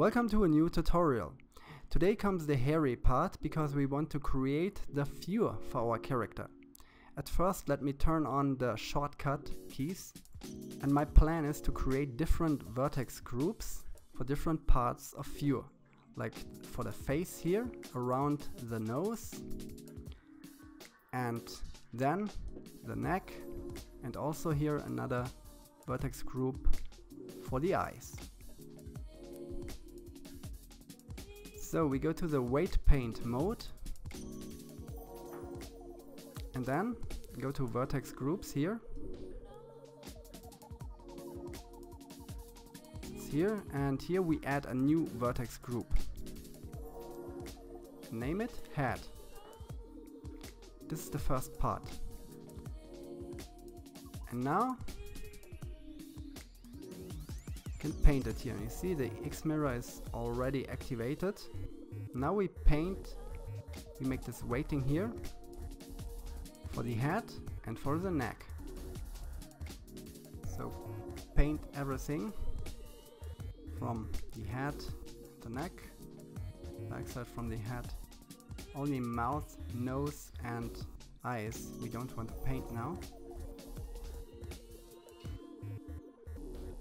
Welcome to a new tutorial. Today comes the hairy part because we want to create the fur for our character. At first let me turn on the shortcut keys and my plan is to create different vertex groups for different parts of fur. Like for the face here, around the nose and then the neck and also here another vertex group for the eyes. So we go to the weight paint mode and then go to vertex groups here. It's here and here we add a new vertex group. Name it head. This is the first part. And now can paint it here. You see the X mirror is already activated. Now we paint, we make this weighting here for the head and for the neck. So paint everything from the head, the neck, backside from the head, only mouth, nose and eyes we don't want to paint now.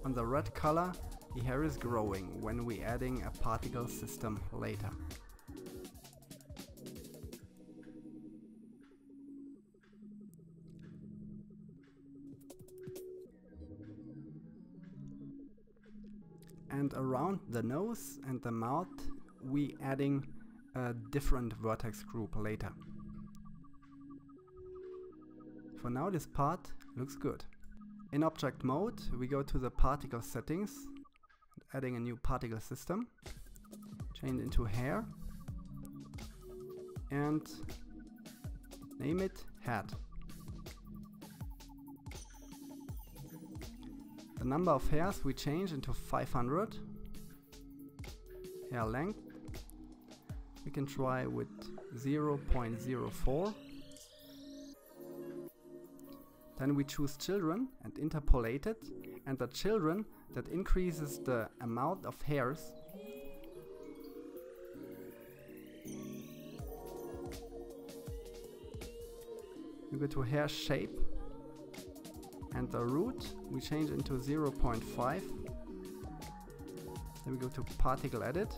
On the red color, the hair is growing when we adding a particle system later. And around the nose and the mouth we adding a different vertex group later. For now this part looks good. In object mode, we go to the particle settings, adding a new particle system, change into hair, and name it head. The number of hairs we change into 500. Hair length. We can try with 0.04 then we choose children and interpolate it and the children that increases the amount of hairs. We go to hair shape and the root we change into 0.5 then we go to particle edit.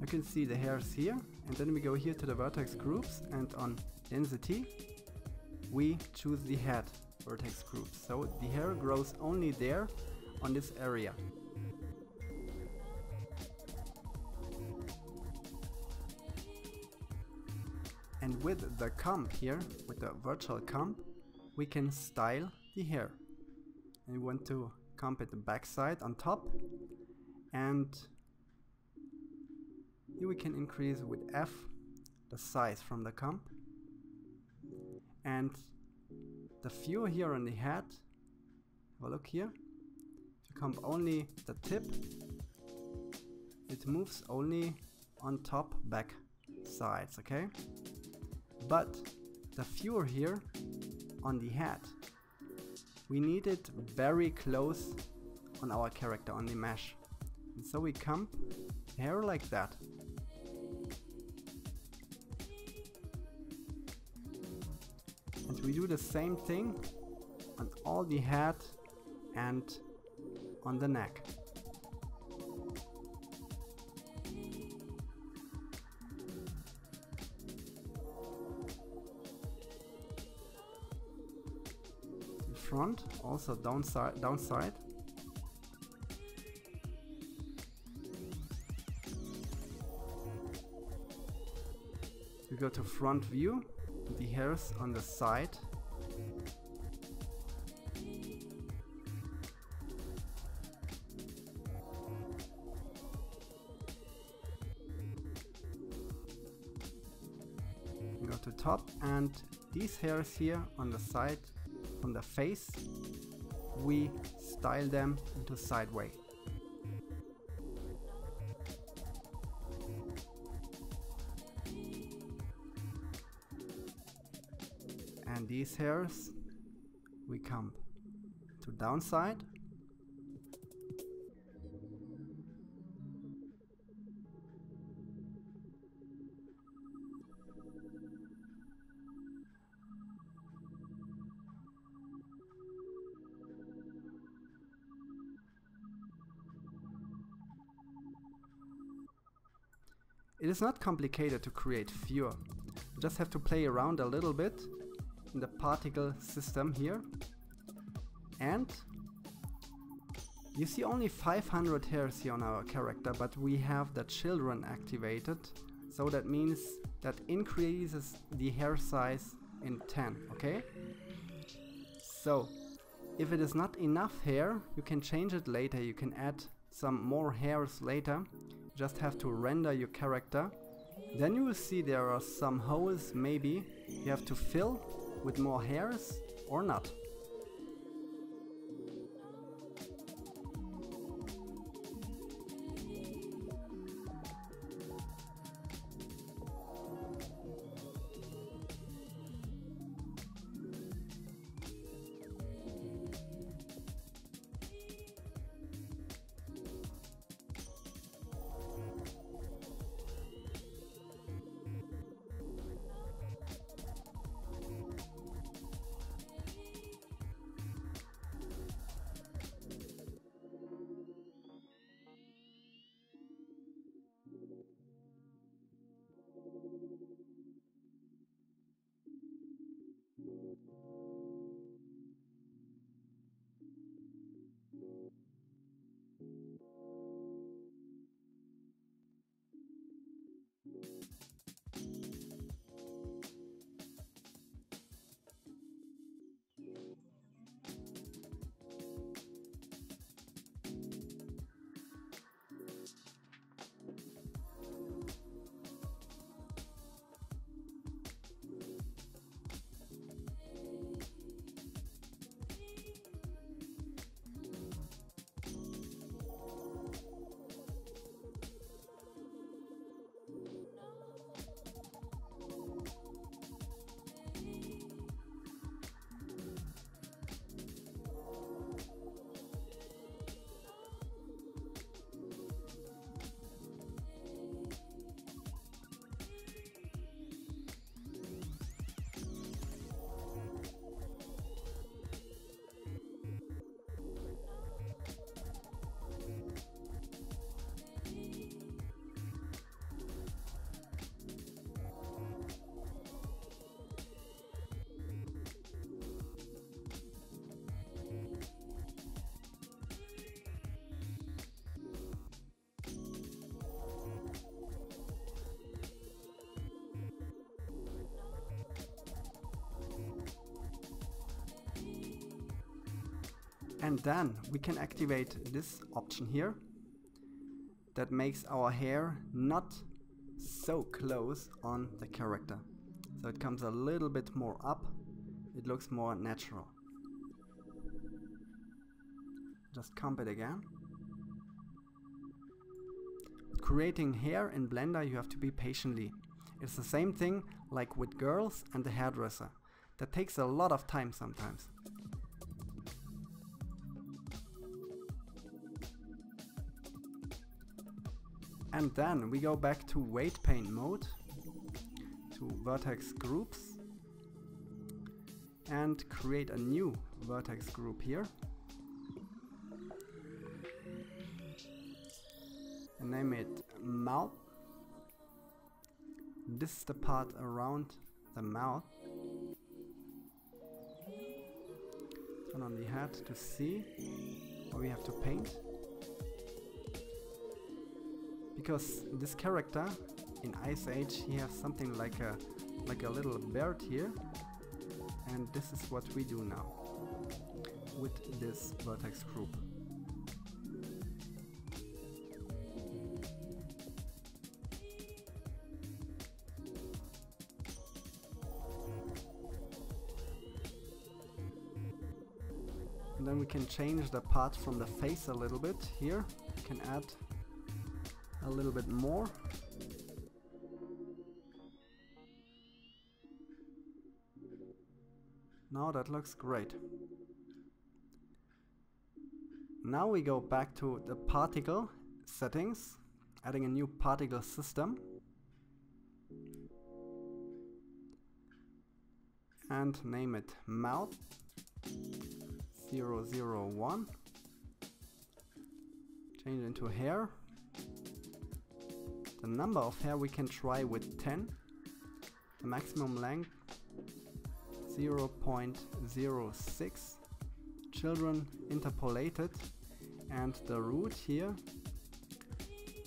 You can see the hairs here and then we go here to the vertex groups and on density, we choose the head vertex group. So the hair grows only there on this area. And with the comb here, with the virtual comb, we can style the hair. And we want to comb it the backside on top and here we can increase with F the size from the comb and the view here on the head. Have a look here. If you comb only the tip it moves only on top back sides okay? But the viewer here on the head we need it very close on our character on the mesh. And so we comb hair like that we do the same thing on all the head and on the neck. Front also downside downside we go to front view the hairs on the side these hairs here on the side on the face we style them into sideways and these hairs we come to downside is not complicated to create fewer. You just have to play around a little bit in the particle system here. And you see only 500 hairs here on our character, but we have the children activated. So that means that increases the hair size in 10, okay? So, if it is not enough hair, you can change it later. You can add some more hairs later. Just have to render your character. Then you will see there are some holes maybe you have to fill with more hairs or not. And then we can activate this option here that makes our hair not so close on the character. So it comes a little bit more up, it looks more natural. Just comp it again. Creating hair in Blender you have to be patiently. It's the same thing like with girls and the hairdresser. That takes a lot of time sometimes. And then we go back to weight paint mode, to vertex groups, and create a new vertex group here. And name it mouth. This is the part around the mouth. Turn on the head to see what we have to paint because this character in Ice Age he has something like a like a little bird here and this is what we do now with this vertex group. And then we can change the part from the face a little bit here. We can add a little bit more. Now that looks great. Now we go back to the particle settings, adding a new particle system. And name it mouth 001. Change it into hair The number of hair we can try with 10. The maximum length 0.06. Children interpolated. And the root here,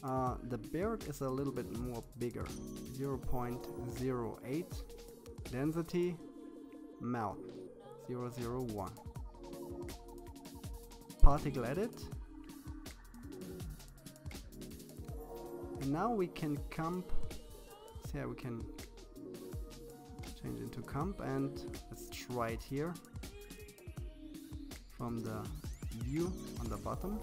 uh, the beard is a little bit more bigger. 0.08. Density, mouth 001. Particle edit, And now we can comp, so yeah, we can change into comp and let's try it here from the view on the bottom.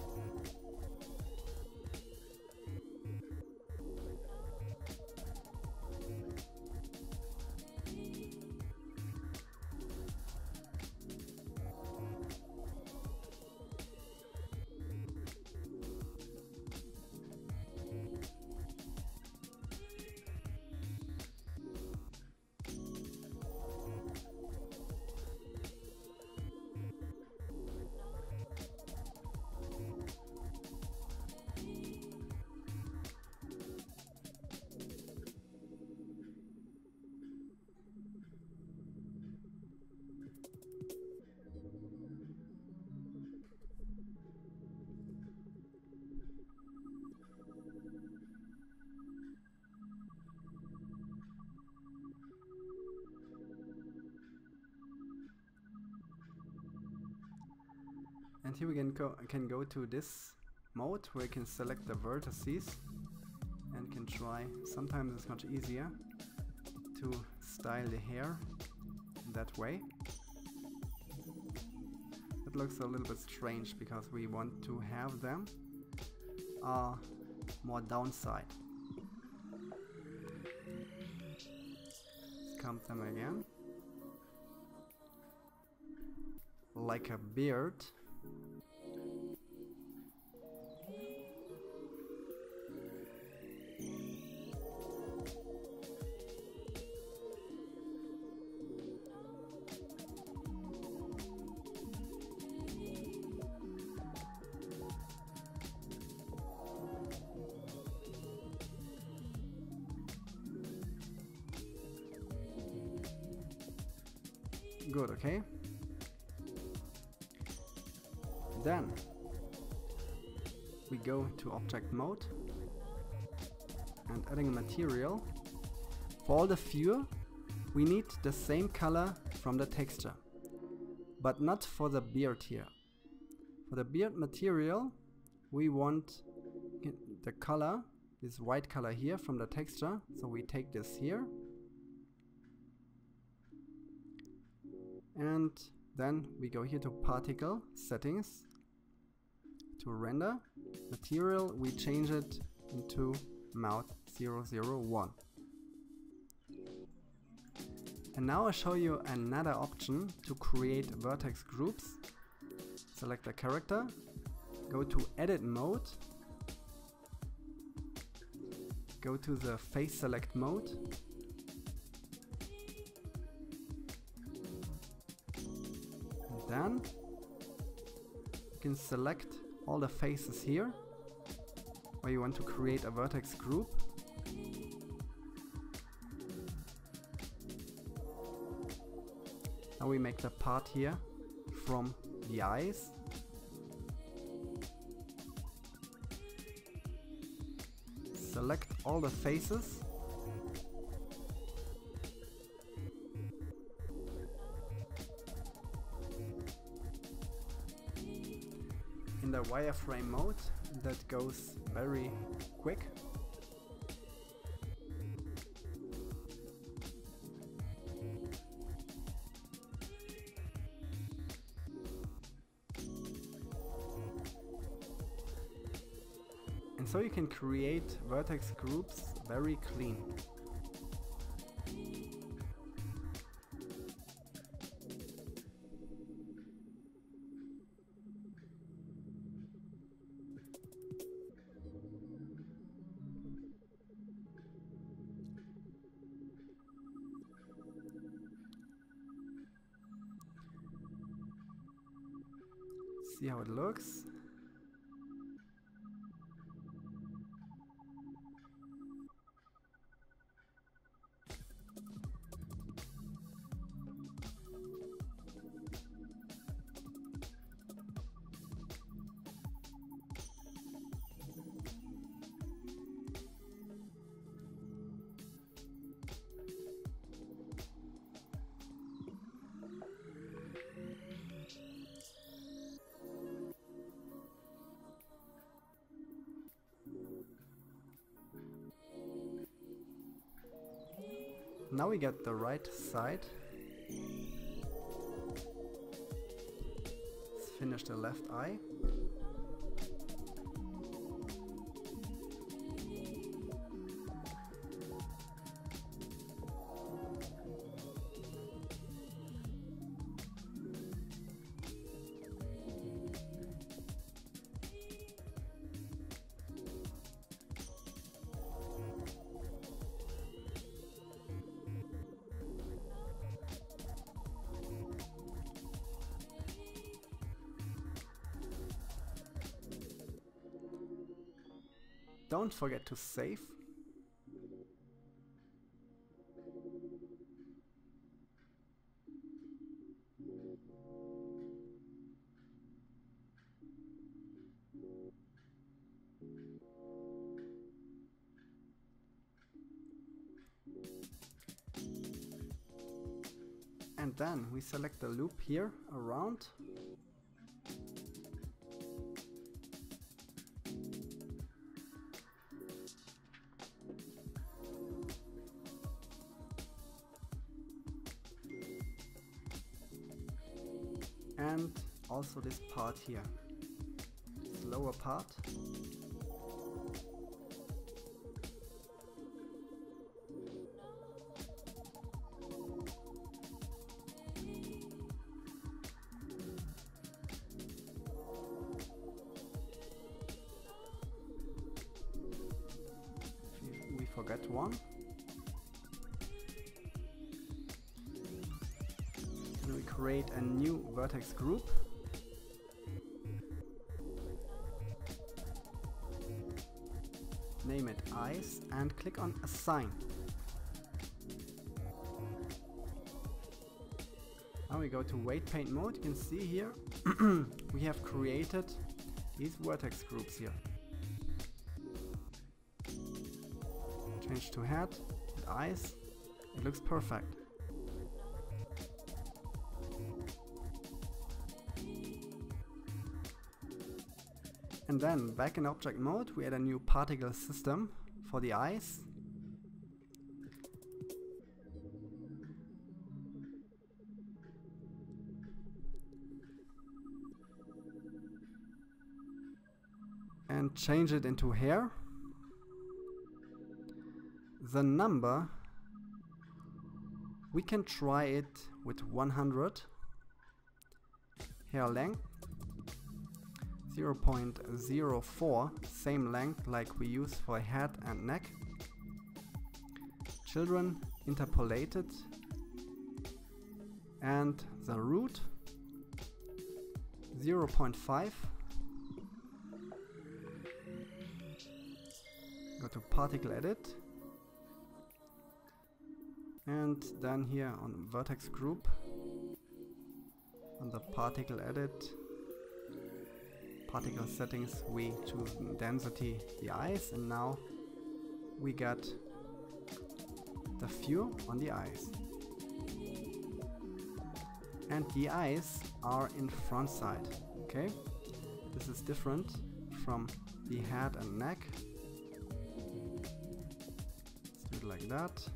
And here we can go, can go to this mode where you can select the vertices and can try, sometimes it's much easier to style the hair that way. It looks a little bit strange because we want to have them uh, more downside. Let's comp them again. Like a beard. Material. For all the fuel, we need the same color from the texture, but not for the beard here. For the beard material, we want the color, this white color here from the texture, so we take this here and then we go here to particle settings to render material we change it into mouth 001 and now I show you another option to create vertex groups. Select a character go to edit mode go to the face select mode and then you can select all the faces here where you want to create a vertex group now we make the part here from the eyes select all the faces in the wireframe mode that goes very quick. And so you can create vertex groups very clean. We get the right side. Let's finish the left eye. Don't forget to save. And then we select the loop here around here. Lower part. We forget one. We create a new vertex group name it eyes and click on assign. Now we go to weight paint mode. You can see here we have created these vertex groups here. Change to head and eyes it looks perfect And then back in object mode, we add a new particle system for the eyes. And change it into hair. The number, we can try it with 100 hair length 0.04, same length like we use for head and neck. Children interpolated. And the root 0.5 go to particle edit. And then here on vertex group on the particle edit particle settings we choose density the eyes and now we get the view on the eyes. And the eyes are in front side okay? This is different from the head and neck. Let's do it like that.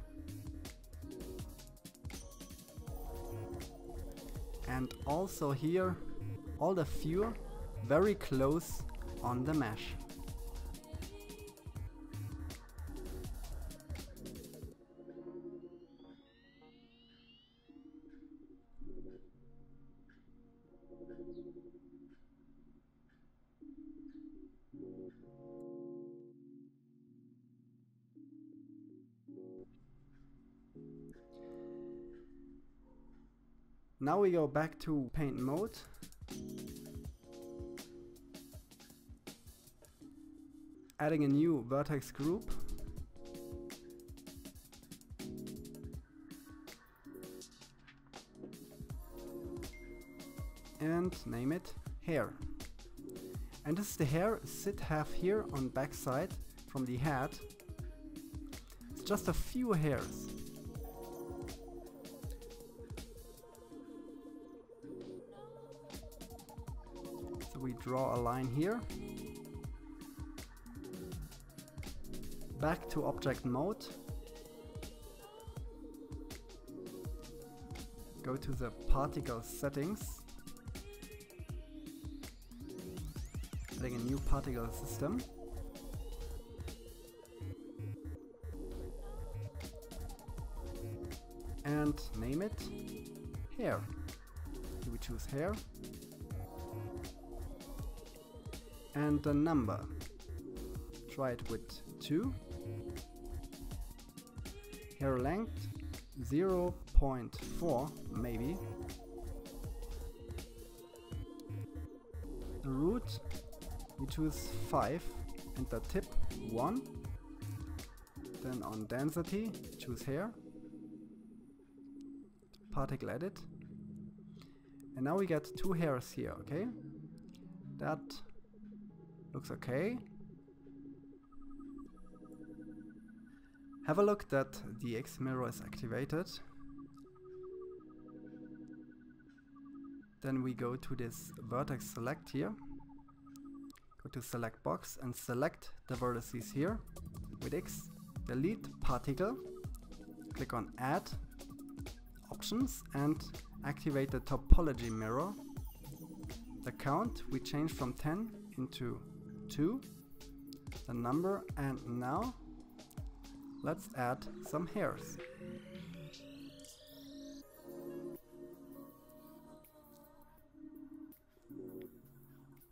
And also here all the view very close on the mesh. Now we go back to paint mode adding a new vertex group. And name it hair. And this is the hair Sid have here on backside from the head it's just a few hairs. So we draw a line here back to object mode go to the particle settings, adding a new particle system. And name it hair. Here we choose hair. And the number. Try it with 2. Hair length 0.4 maybe. The root we choose 5 and the tip 1. Then on density choose hair. Particle edit. And now we get two hairs here, okay? That looks okay. Have a look that the X mirror is activated. Then we go to this vertex select here. Go to select box and select the vertices here with X. Delete particle. Click on add options and activate the topology mirror. The count we change from 10 into 2. The number and now Let's add some hairs.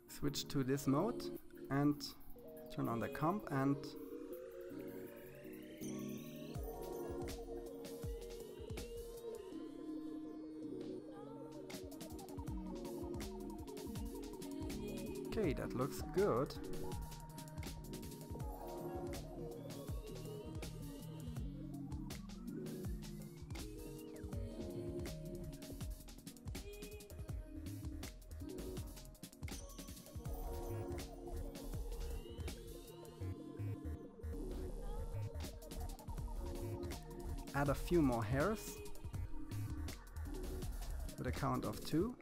Switch to this mode and turn on the comp and Okay, that looks good. Few more hairs with a count of two.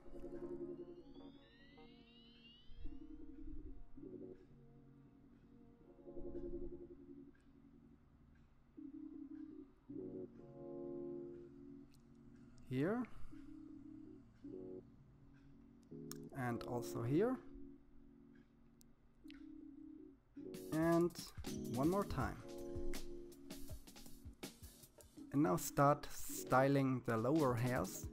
Here and also here and one more time. And now start styling the lower hairs.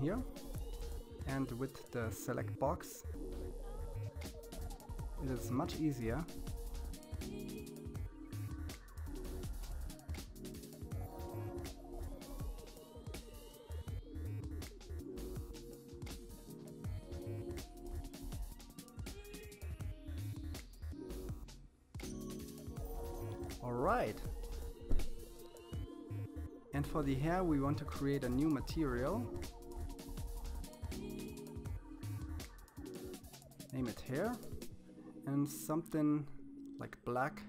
Here. And with the select box it is much easier. Alright, and for the hair we want to create a new material. Name it hair. And something like black.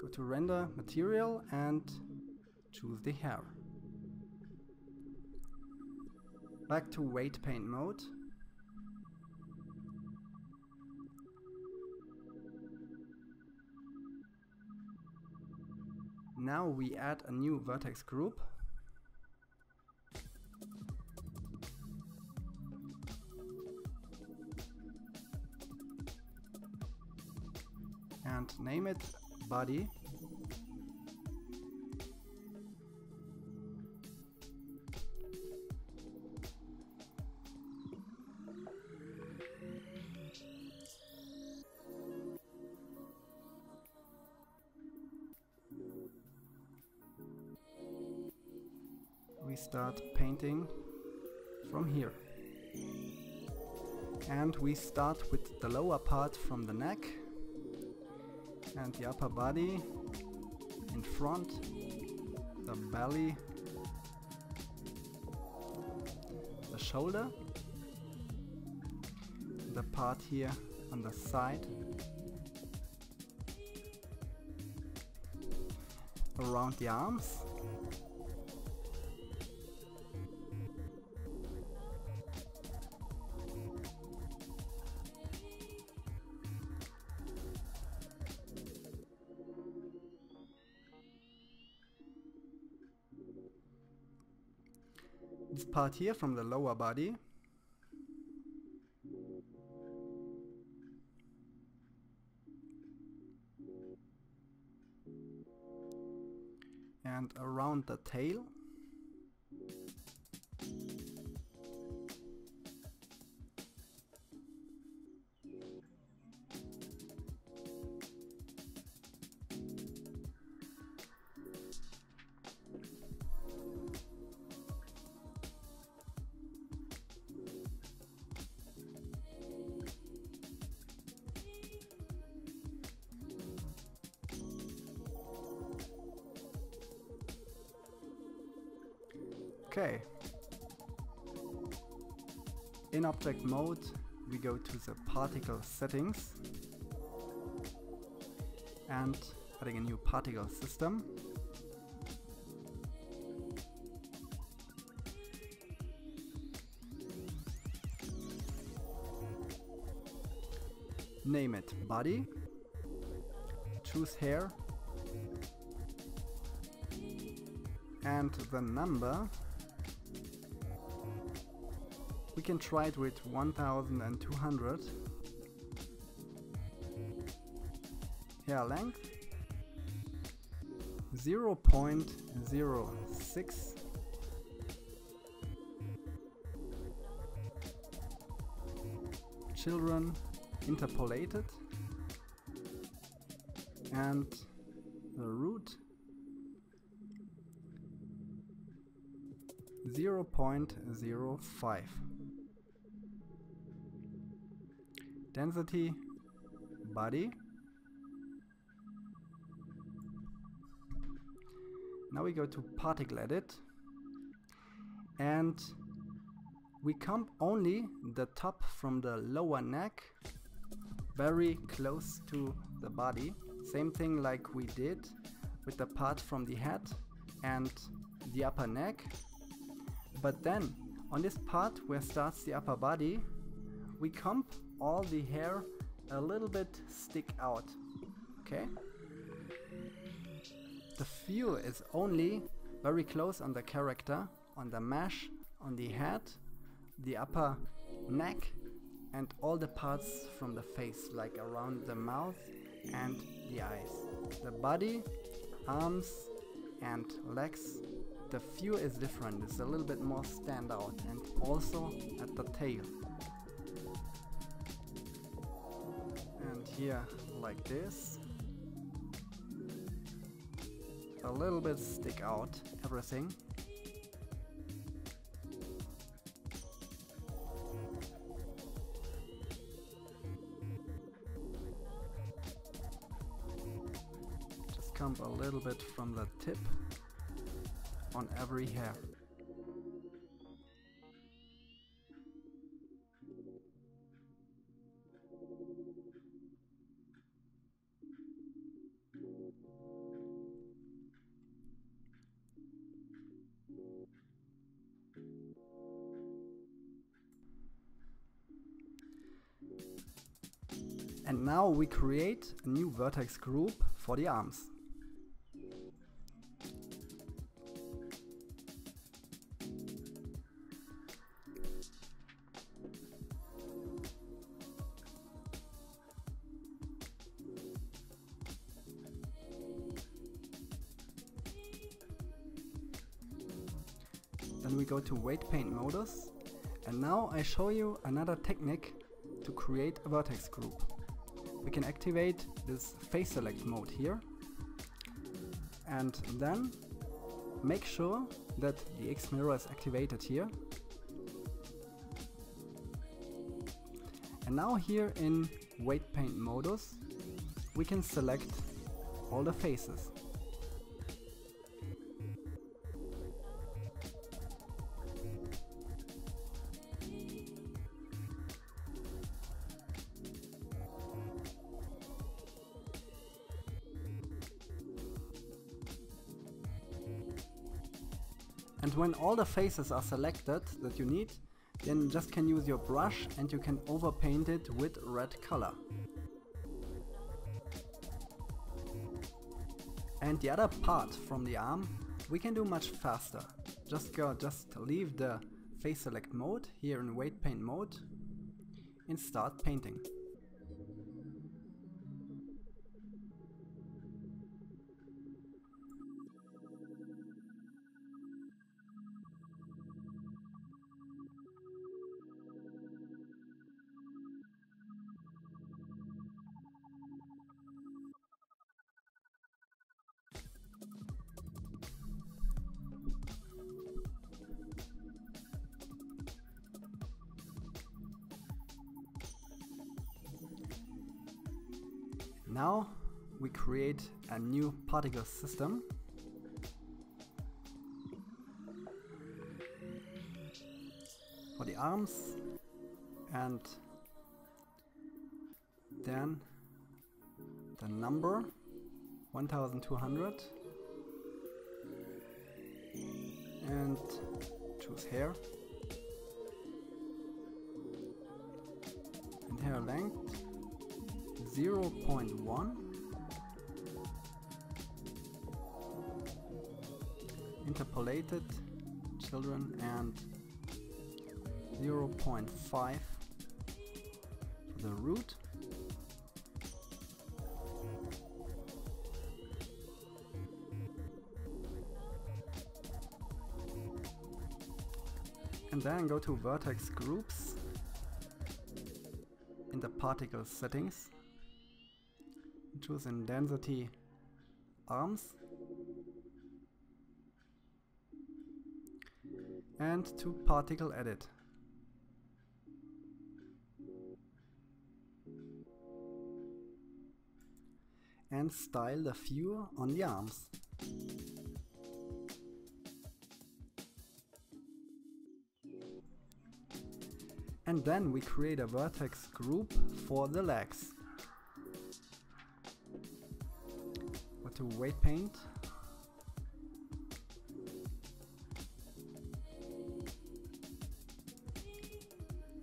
Go to render material and choose the hair. Back to weight paint mode. Now we add a new vertex group. It body we start painting from here. And we start with the lower part from the neck and the upper body. In front, the belly, the shoulder, the part here on the side, around the arms, part here from the lower body. And around the tail object mode, we go to the particle settings and adding a new particle system. Name it body, choose hair. And the number can try it with 1200 hair length? 0 0.06 children interpolated. And the root? 0.05 density body. Now we go to particle edit. And we comp only the top from the lower neck very close to the body. Same thing like we did with the part from the head and the upper neck. But then on this part where starts the upper body we comp all the hair a little bit stick out okay? The feel is only very close on the character on the mesh on the head the upper neck and all the parts from the face like around the mouth and the eyes. The body arms and legs the feel is different. It's a little bit more stand out and also at the tail here like this. A little bit stick out everything. Just come a little bit from the tip on every hair now we create a new vertex group for the arms. Then we go to weight paint modus and now I show you another technique to create a vertex group we can activate this face select mode here and then make sure that the X mirror is activated here And now here in weight paint modus, we can select all the faces. All the faces are selected that you need, then just can use your brush and you can overpaint it with red color. And the other part from the arm we can do much faster. Just go, just leave the face select mode here in weight paint mode and start painting. Now we create a new particle system. For the arms and then the number 1200 and choose hair. And hair length 0.1 interpolated children and 0.5 for the root. And then go to vertex groups in the particle settings choose in density arms and to particle edit. And style the viewer on the arms. And then we create a vertex group for the legs. To weight paint.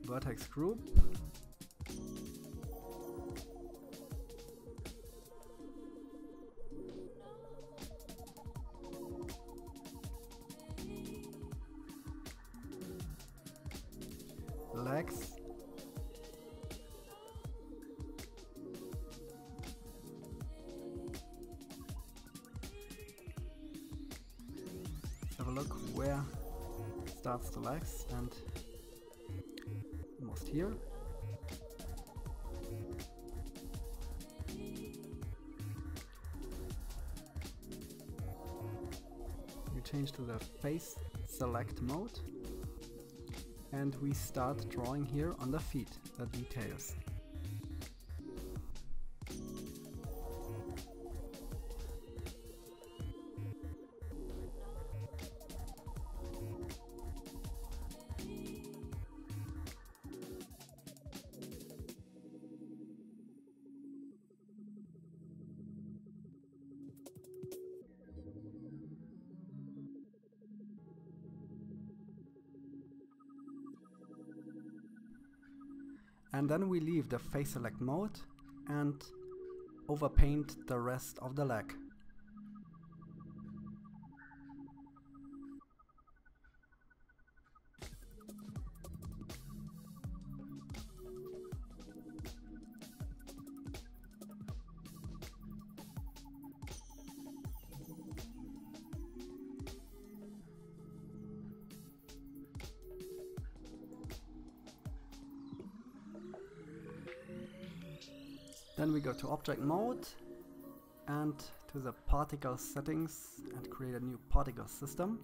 Vertex group. Change to the face select mode and we start drawing here on the feet, the details. And then we leave the face select mode and overpaint the rest of the leg. To object mode and to the particle settings and create a new particle system.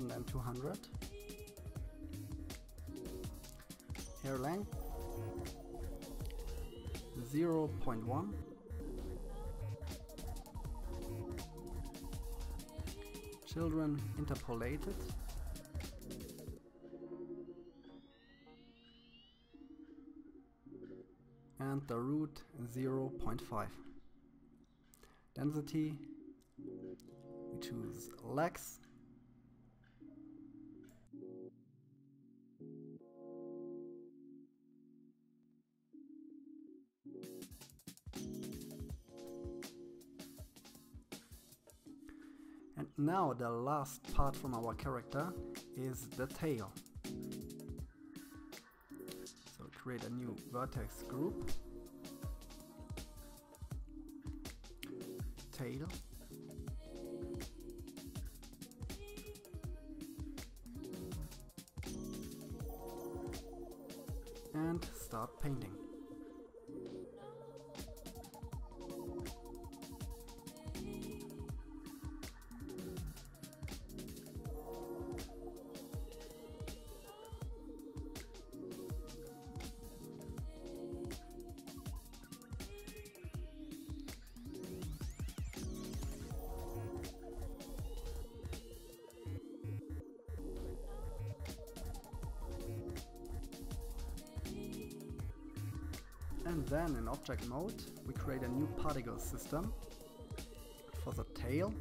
1200. Hair length, 0.1. Children interpolated. and the root 0.5. Density, we choose legs. Now the last part from our character is the tail. So create a new vertex group tail. Object mode, we create a new particle system for the tail.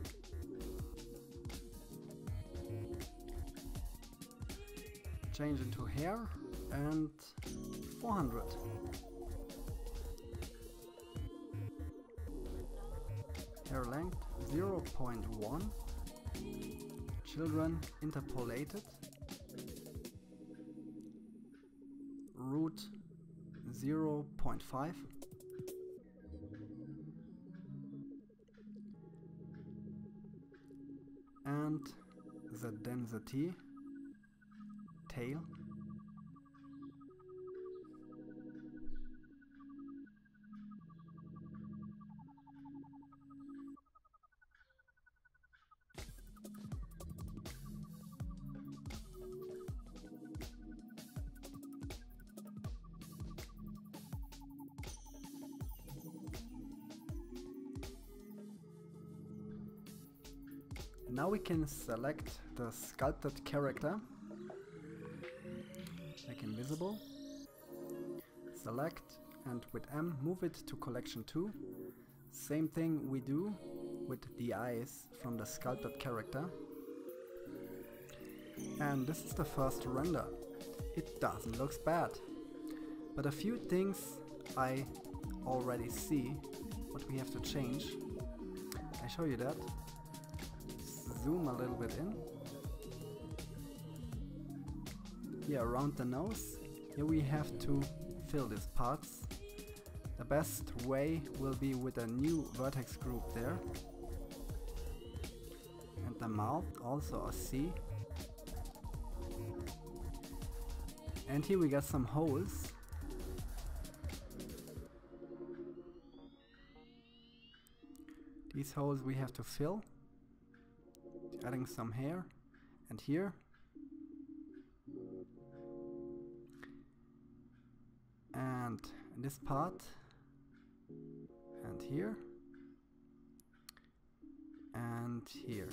Change into hair and 400. Hair length 0.1. Children interpolated. Root 0.5 density tail can select the sculpted character, make invisible, select and with M move it to collection 2. Same thing we do with the eyes from the sculpted character. And this is the first render. It doesn't look bad. But a few things I already see what we have to change. I show you that zoom a little bit in. Here around the nose, here we have to fill these parts. The best way will be with a new vertex group there. And the mouth, also a C. And here we got some holes. These holes we have to fill adding some hair and here. And this part and here. And here.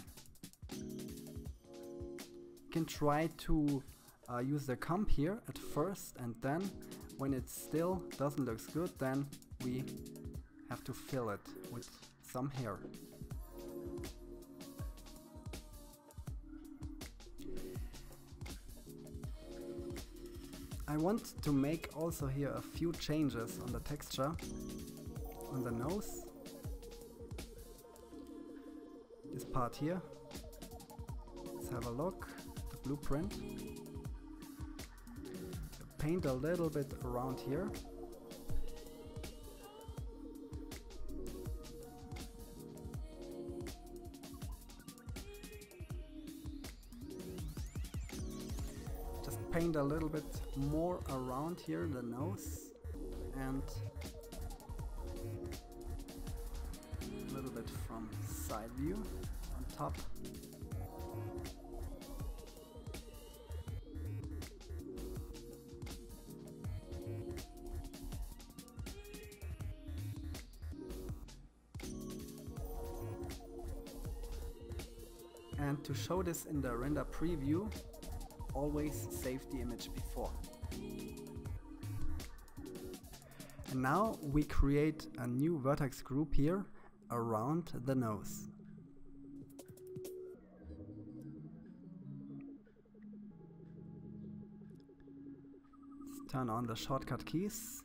You can try to uh, use the comb here at first and then when it still doesn't look good then we have to fill it with some hair want to make also here a few changes on the texture on the nose. This part here. Let's have a look. The blueprint. Paint a little bit around here. Paint a little bit more around here the nose and a little bit from side view on top. And to show this in the render preview always save the image before. And now we create a new vertex group here around the nose. Let's turn on the shortcut keys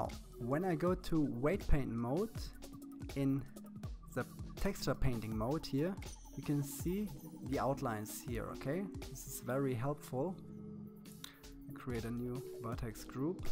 Now, when I go to weight paint mode in the texture painting mode here, you can see the outlines here, okay? This is very helpful. I create a new vertex group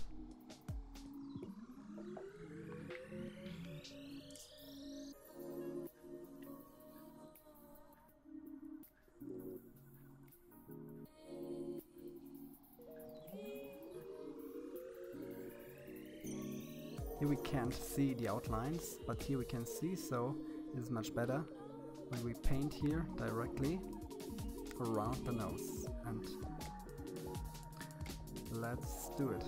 Here we can't see the outlines, but here we can see, so it's much better when we paint here directly around the nose. And let's do it.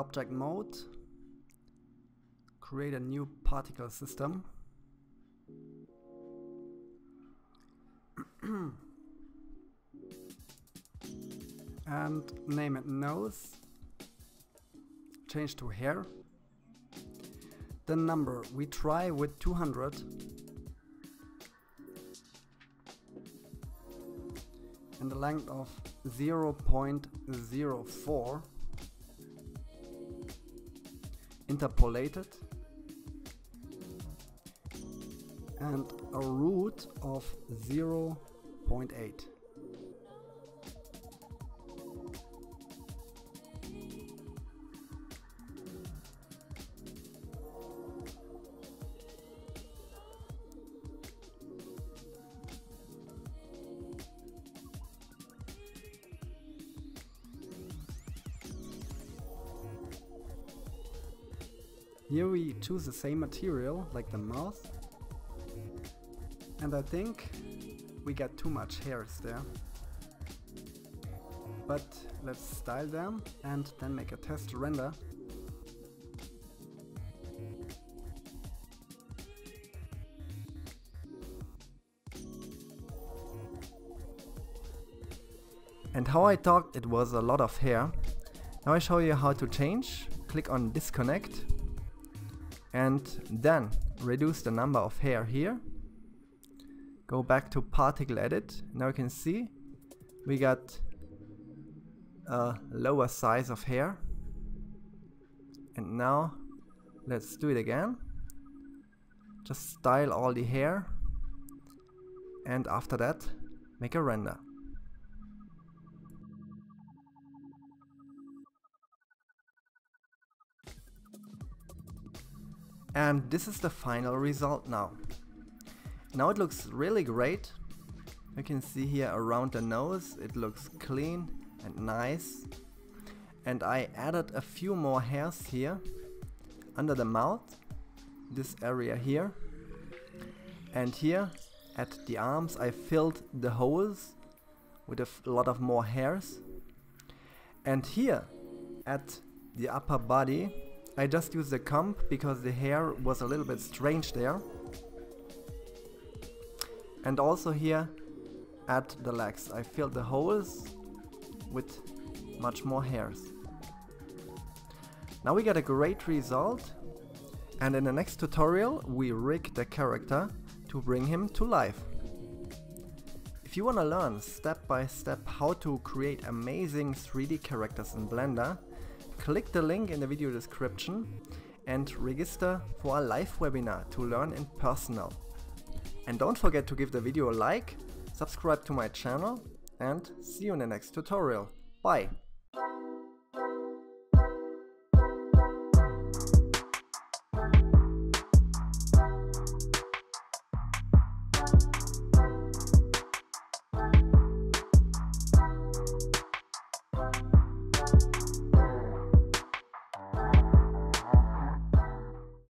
Object mode create a new particle system. And name it nose change to hair. The number we try with 200 and the length of 0.04 interpolated. And a root of 0.8 choose the same material, like the mouth. And I think we got too much hairs there. But let's style them and then make a test render. And how I talked it was a lot of hair. Now I show you how to change. Click on disconnect and then reduce the number of hair here. Go back to particle edit. Now you can see we got a lower size of hair. And now let's do it again. Just style all the hair. And after that make a render And this is the final result now. Now it looks really great. You can see here around the nose, it looks clean and nice. And I added a few more hairs here under the mouth, this area here. And here at the arms I filled the holes with a lot of more hairs. And here at the upper body I just used the comb because the hair was a little bit strange there. And also here at the legs. I filled the holes with much more hairs. Now we get a great result and in the next tutorial we rig the character to bring him to life. If you want to learn step by step how to create amazing 3D characters in Blender, click the link in the video description and register for a live webinar to learn in personal. And don't forget to give the video a like, subscribe to my channel and see you in the next tutorial. Bye!